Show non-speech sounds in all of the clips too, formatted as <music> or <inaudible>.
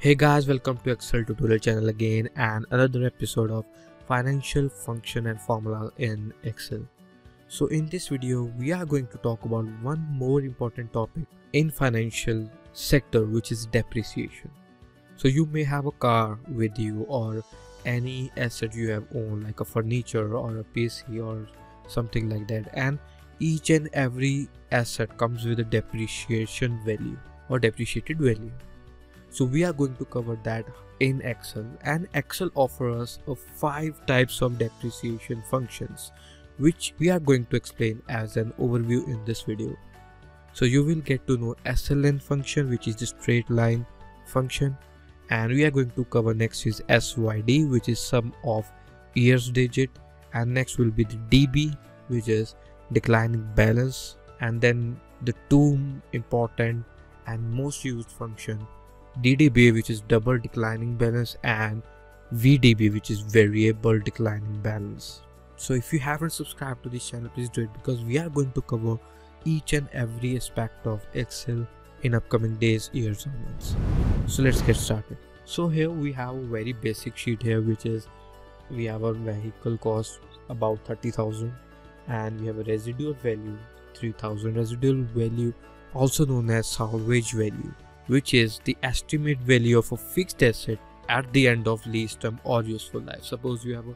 Hey guys, welcome to Excel tutorial channel again and another episode of financial function and formula in Excel. So in this video, we are going to talk about one more important topic in financial sector which is depreciation. So you may have a car with you or any asset you have owned like a furniture or a PC or something like that and each and every asset comes with a depreciation value or depreciated value so we are going to cover that in excel. And excel offers us five types of depreciation functions which we are going to explain as an overview in this video. So you will get to know sln function which is the straight line function. And we are going to cover next is syd which is sum of years digit. And next will be the db which is declining balance. And then the two important and most used function DDB which is double declining balance and VDB which is variable declining balance. So if you haven't subscribed to this channel please do it because we are going to cover each and every aspect of Excel in upcoming days, years or months. So let's get started. So here we have a very basic sheet here which is we have our vehicle cost about 30,000 and we have a residual value 3000 residual value also known as salvage value which is the estimate value of a fixed asset at the end of lease term or useful life. Suppose you have a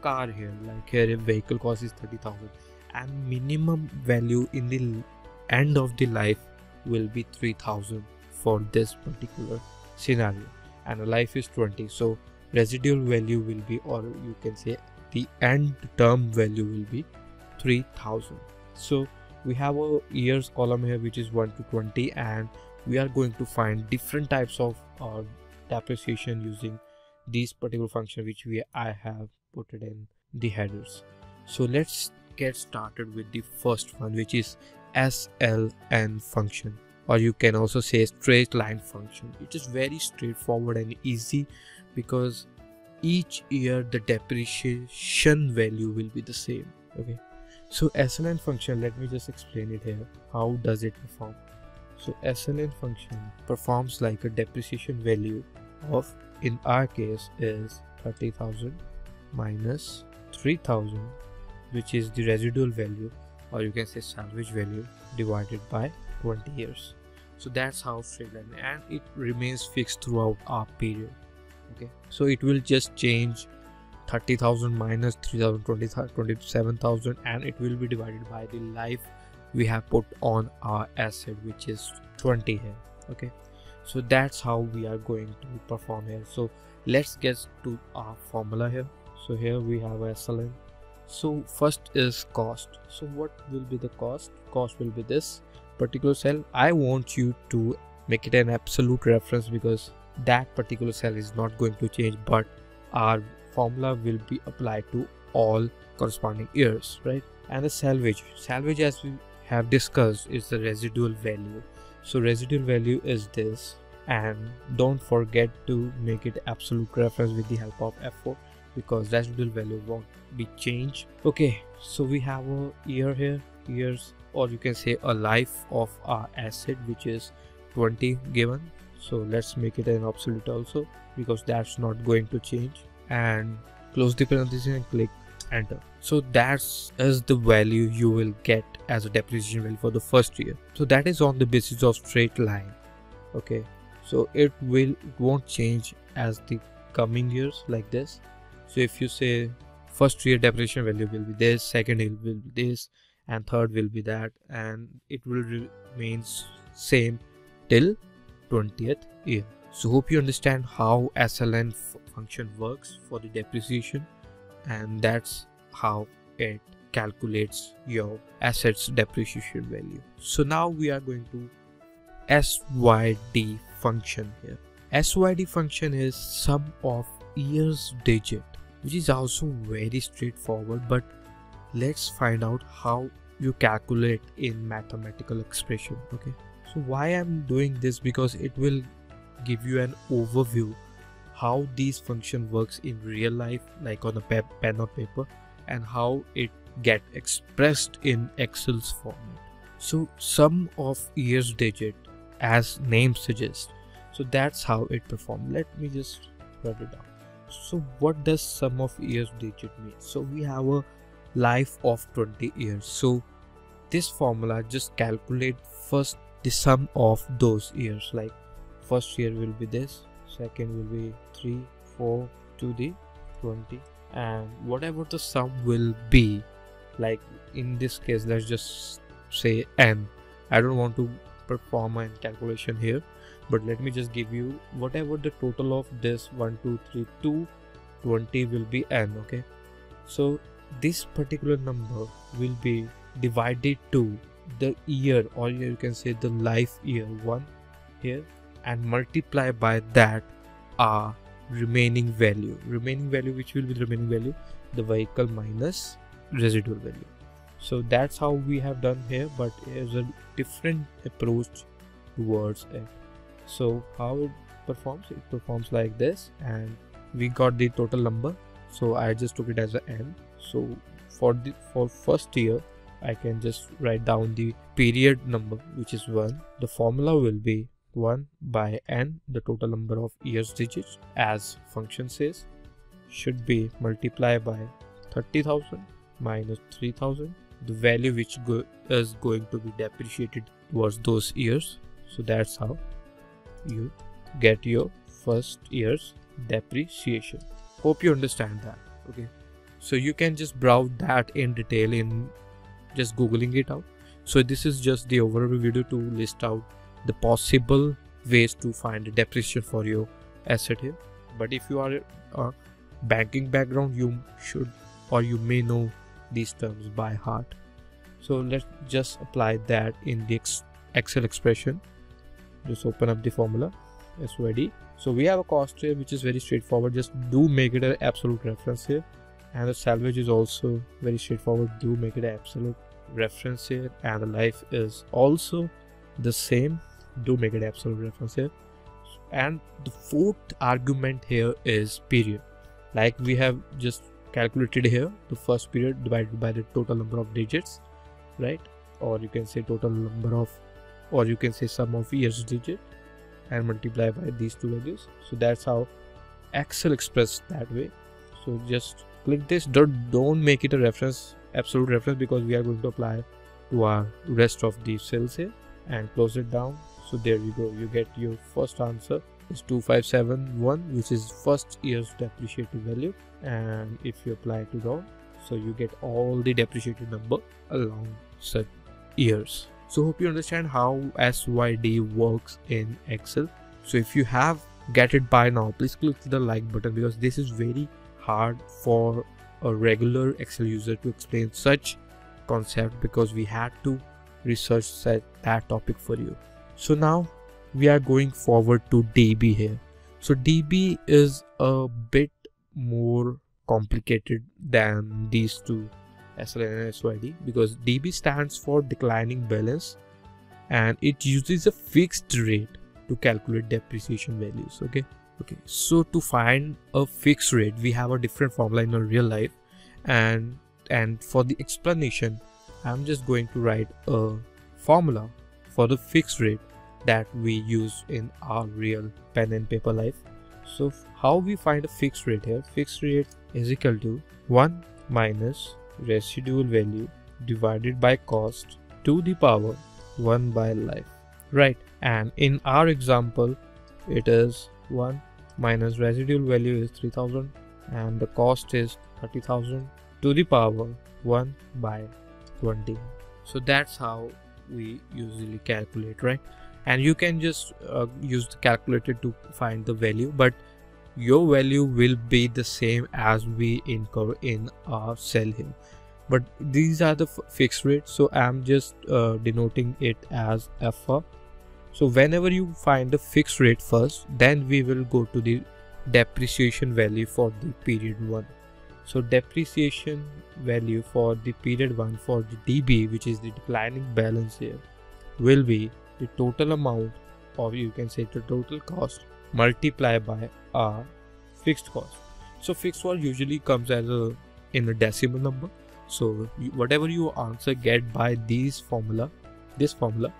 car here, like here a vehicle cost is 30,000 and minimum value in the end of the life will be 3000 for this particular scenario and a life is 20 so residual value will be or you can say the end term value will be 3000 so we have a years column here which is 1 to 20 and we are going to find different types of uh, depreciation using this particular function which we I have put it in the headers. So let's get started with the first one which is SLN function or you can also say straight line function. It is very straightforward and easy because each year the depreciation value will be the same. Okay. So SLN function, let me just explain it here. How does it perform? So SLN function performs like a depreciation value of in our case is 30,000 minus 3000 which is the residual value or you can say salvage value divided by 20 years. So that's how line and it remains fixed throughout our period. Okay, so it will just change 30,000 minus 3,000, 27,000 and it will be divided by the life we have put on our asset which is 20 here okay? So that's how we are going to perform here. So let's get to our formula here. So here we have SLN so first is cost. So what will be the cost? Cost will be this particular cell. I want you to make it an absolute reference because that particular cell is not going to change but our formula will be applied to all corresponding years right? And the salvage. Salvage as we have discussed is the residual value. So residual value is this and don't forget to make it absolute reference with the help of f4 because residual value won't be changed. Okay so we have a year here. Years or you can say a life of our asset which is 20 given. So let's make it an absolute also because that's not going to change. And close the parenthesis and click enter. So that's is the value you will get as a depreciation value for the first year. So that is on the basis of straight line. Okay. So it will it won't change as the coming years like this. So if you say first year depreciation value will be this second year will be this and third will be that and it will remain same till 20th year. So hope you understand how sln function works for the depreciation and that's how it calculates your assets depreciation value. So now we are going to SYD function here. SYD function is sum of years digit which is also very straightforward but let's find out how you calculate in mathematical expression okay? So why i'm doing this? Because it will give you an overview how these function works in real life like on a pen or paper and how it get expressed in excel's format. So sum of years digit as name suggests so that's how it performed. Let me just write it down. So what does sum of years digit mean? So we have a life of 20 years. So this formula just calculate first the sum of those years. Like first year will be this second will be 3 4 to the 20 and whatever the sum will be like in this case let's just say n. I don't want to perform a calculation here but let me just give you whatever the total of this 1 2 3 2 20 will be n okay? So this particular number will be divided to the year or you can say the life year one here and multiply by that a remaining value. Remaining value which will be the remaining value? The vehicle minus residual value. So that's how we have done here but there's a different approach towards it. So how it performs? It performs like this and we got the total number. So i just took it as a n. So for the for first year I can just write down the period number which is 1 the formula will be 1 by n the total number of years digits as function says. Should be multiplied by 30000 minus 3000 the value which go is going to be depreciated towards those years. So that's how you get your first year's depreciation. Hope you understand that. Okay. So you can just browse that in detail in just googling it out. So this is just the overall video to list out the possible ways to find a depreciation for your asset here. But if you are a banking background you should or you may know these terms by heart. So let's just apply that in the excel expression. Just open up the formula SYD. So we have a cost here which is very straightforward. Just do make it an absolute reference here. And the salvage is also very straightforward. Do make it an absolute reference here. And the life is also the same. Do make it an absolute reference here. And the fourth argument here is period. Like we have just calculated here the first period divided by the total number of digits right? Or you can say total number of or you can say sum of years digit and multiply by these two values. So that's how excel express that way. So just click this. Don't don't make it a reference absolute reference because we are going to apply to our rest of the cells here and close it down. So there you go. You get your first answer is 2571 which is first year's depreciated value. And if you apply it to down so you get all the depreciated number along such years. So hope you understand how syd works in excel. So if you have get it by now please click the like button because this is very hard for a regular Excel user to explain such concept because we had to research that, that topic for you. So now we are going forward to DB here. So DB is a bit more complicated than these two SLN and SYD because DB stands for declining balance and it uses a fixed rate to calculate depreciation values okay okay so to find a fixed rate we have a different formula in real life and and for the explanation i'm just going to write a formula for the fixed rate that we use in our real pen and paper life. So how we find a fixed rate here? Fixed rate is equal to 1 minus residual value divided by cost to the power 1 by life. Right. And in our example it is 1 minus residual value is 3000 and the cost is 30000 to the power 1 by 20 so that's how we usually calculate right and you can just uh, use the calculator to find the value but your value will be the same as we incur in our cell here but these are the fixed rates so i'm just uh, denoting it as f so whenever you find the fixed rate first, then we will go to the depreciation value for the period 1. So depreciation value for the period 1 for the DB which is the declining balance here will be the total amount or you can say the total cost multiplied by our fixed cost. So fixed cost usually comes as a in a decimal number. So whatever you answer get by this formula, this formula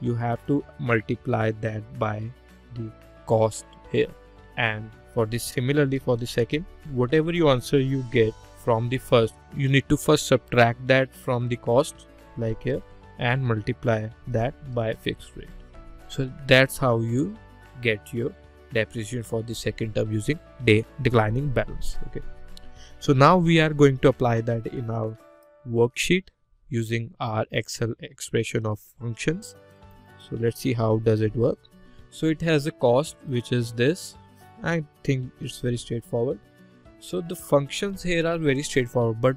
you have to multiply that by the cost here and for this similarly for the second whatever you answer you get from the first you need to first subtract that from the cost like here and multiply that by fixed rate. So that's how you get your depreciation for the second term using day declining balance okay? So now we are going to apply that in our worksheet using our excel expression of functions. So let's see how does it work. So it has a cost which is this. I think it's very straightforward. So the functions here are very straightforward but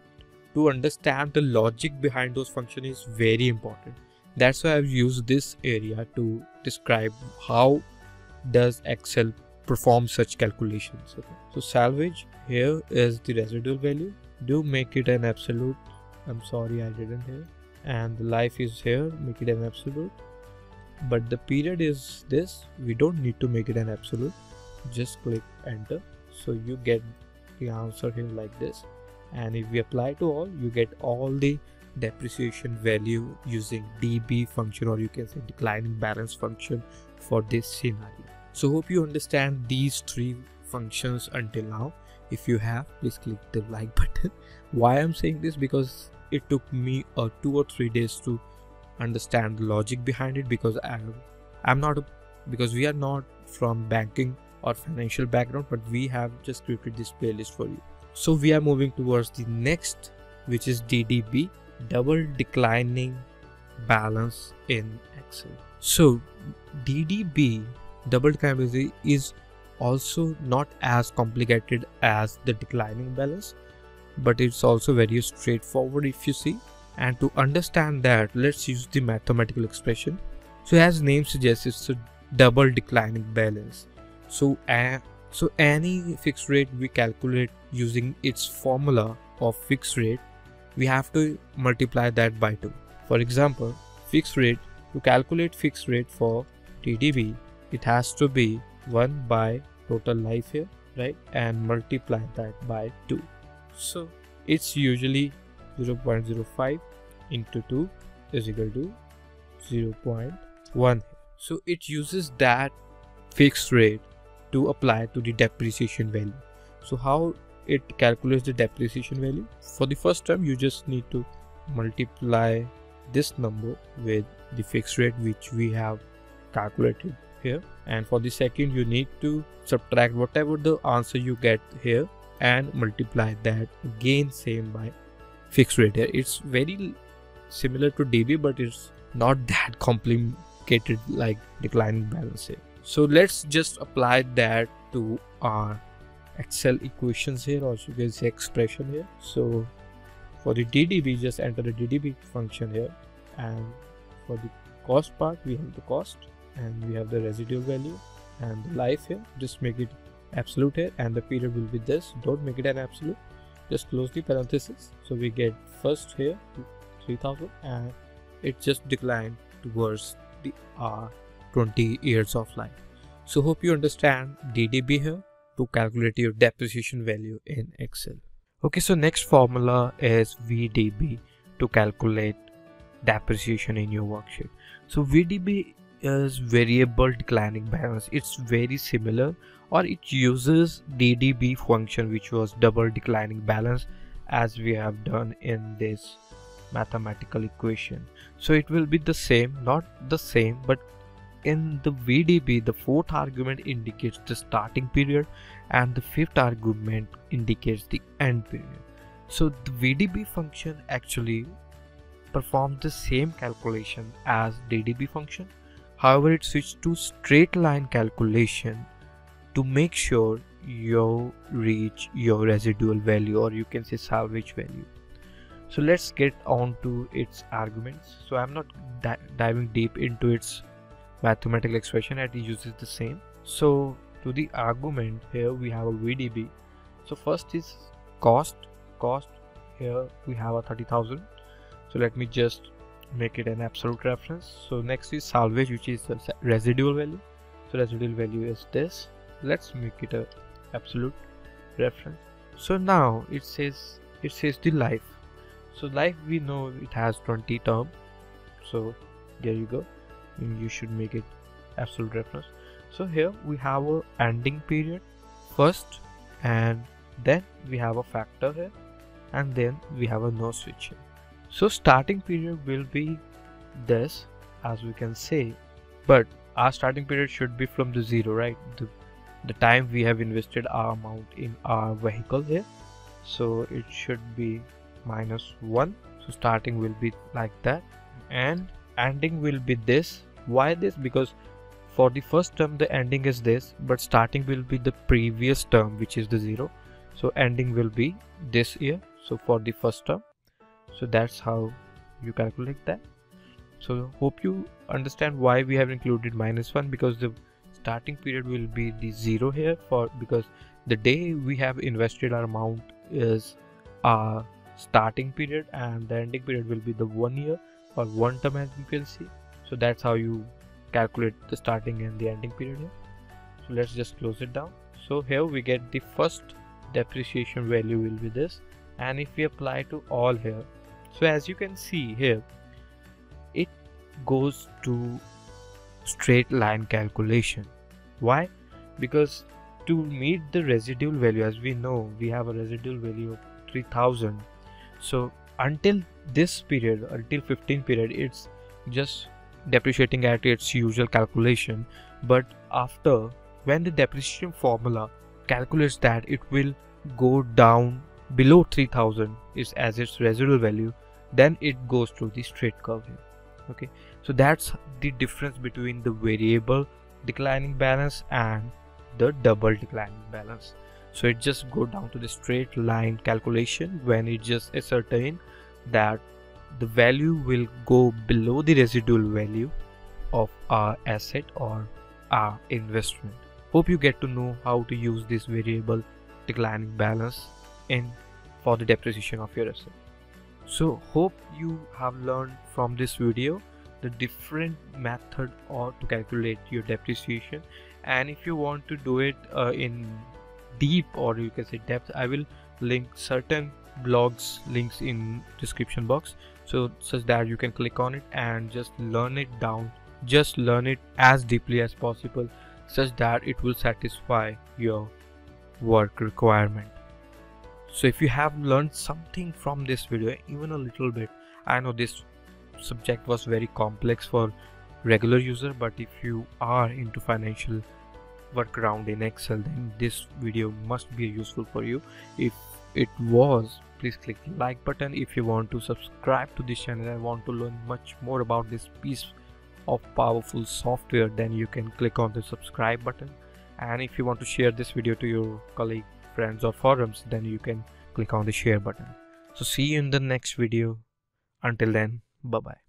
to understand the logic behind those functions is very important. That's why i've used this area to describe how does excel perform such calculations. Okay. so salvage here is the residual value. Do make it an absolute. I'm sorry i didn't here and the life is here make it an absolute. But the period is this. We don't need to make it an absolute. Just click enter. So you get the answer here like this and if we apply to all you get all the depreciation value using db function or you can say declining balance function for this scenario. So hope you understand these three functions until now. If you have please click the like <laughs> button. Why i'm saying this? Because it took me uh, two or three days to understand the logic behind it because i'm i'm not a, because we are not from banking or financial background but we have just created this playlist for you so we are moving towards the next which is ddb double declining balance in excel. So ddb double declining is also not as complicated as the declining balance but it's also very straightforward if you see. And to understand that let's use the mathematical expression. So as name suggests it's a double declining balance. So uh, so any fixed rate we calculate using its formula of fixed rate we have to multiply that by 2 for example fixed rate to calculate fixed rate for DDB it has to be 1 by total life here right? And multiply that by 2 so it's usually 0.05 into 2 is equal to 0.1 so it uses that fixed rate to apply to the depreciation value. So how it calculates the depreciation value? For the first term you just need to multiply this number with the fixed rate which we have calculated here. And for the second you need to subtract whatever the answer you get here and multiply that again same by fixed rate here. It's very similar to db but it's not that <laughs> complicated like declining balance here so let's just apply that to our excel equations here or you can say expression here. So for the ddb just enter the ddb function here. And for the cost part we have the cost and we have the residual value and the life here. Just make it absolute here and the period will be this. Don't make it an absolute. Just close the parenthesis. So we get first here 3000 and it just declined towards the r 20 years of life. So hope you understand ddb here to calculate your depreciation value in excel. Okay so next formula is vdb to calculate depreciation in your worksheet. So vdb is variable declining balance. It's very similar or it uses ddb function which was double declining balance as we have done in this mathematical equation. So it will be the same not the same but in the vdb the fourth argument indicates the starting period and the fifth argument indicates the end period so the vdb function actually performs the same calculation as ddb function However, it switched to straight line calculation to make sure you reach your residual value or you can say salvage value. So let's get on to its arguments. So I'm not di diving deep into its mathematical expression it uses the same. So to the argument here we have a VDB. So first is cost. Cost here we have a 30,000. So let me just make it an absolute reference so next is salvage which is the residual value so residual value is this let's make it a absolute reference so now it says it says the life so life we know it has 20 term so there you go you should make it absolute reference. So here we have a ending period first and then we have a factor here and then we have a no switch here. So starting period will be this as we can say but our starting period should be from the zero right? The, the time we have invested our amount in our vehicle here. So it should be minus one. So starting will be like that and ending will be this why this? Because for the first term the ending is this but starting will be the previous term which is the zero. So ending will be this year. So for the first term. So that's how you calculate that. So hope you understand why we have included minus one because the starting period will be the zero here for because the day we have invested our amount is our starting period and the ending period will be the one year or one term as you can see so that's how you calculate the starting and the ending period here. So let's just close it down. So here we get the first depreciation value will be this. And if we apply to all here so as you can see here it goes to straight line calculation. Why? Because to meet the residual value as we know we have a residual value of 3000 so until this period until 15 period it's just depreciating at its usual calculation. But after when the depreciation formula calculates that it will go down below 3000 is as its residual value then it goes to the straight curve here. Okay? So that's the difference between the variable declining balance and the double declining balance. So it just go down to the straight line calculation when it just ascertain that the value will go below the residual value of our asset or our investment. Hope you get to know how to use this variable declining balance in for the depreciation of your asset. So hope you have learned from this video the different method or to calculate your depreciation. And if you want to do it uh, in deep or you can say depth i will link certain blogs links in description box so such that you can click on it and just learn it down. Just learn it as deeply as possible such that it will satisfy your work requirement. So if you have learned something from this video even a little bit i know this subject was very complex for regular user but if you are into financial workaround in excel then this video must be useful for you. If it was please click the like button. If you want to subscribe to this channel and want to learn much more about this piece of powerful software then you can click on the subscribe button. And if you want to share this video to your colleague friends or forums then you can click on the share button. So see you in the next video. Until then bye bye